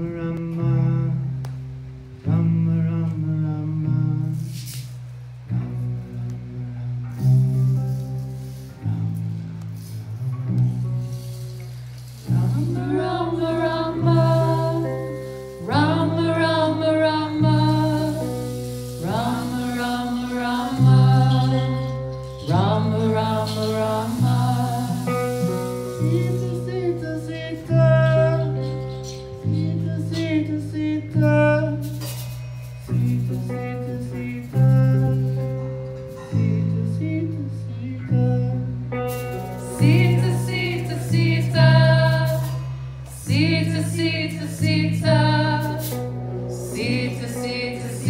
around. Jai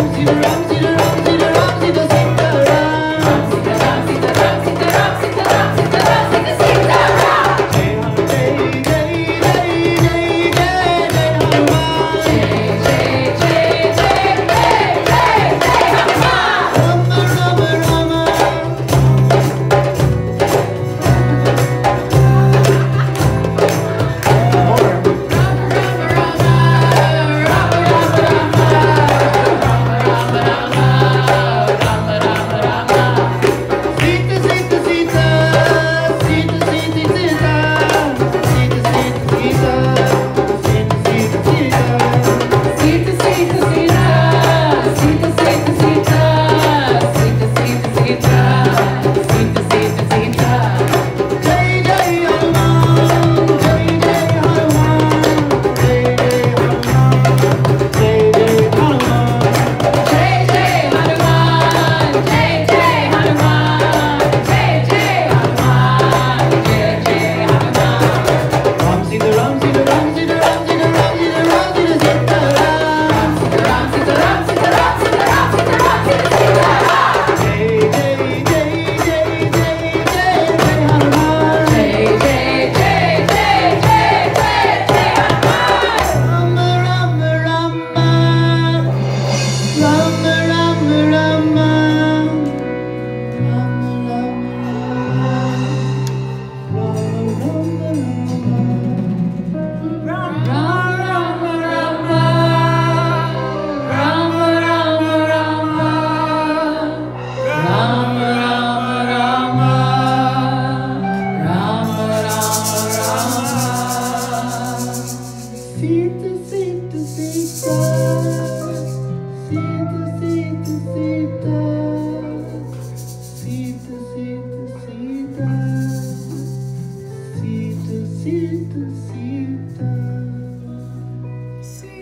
Ramsey, Ramsey.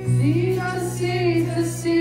Sita, Sita, Sita,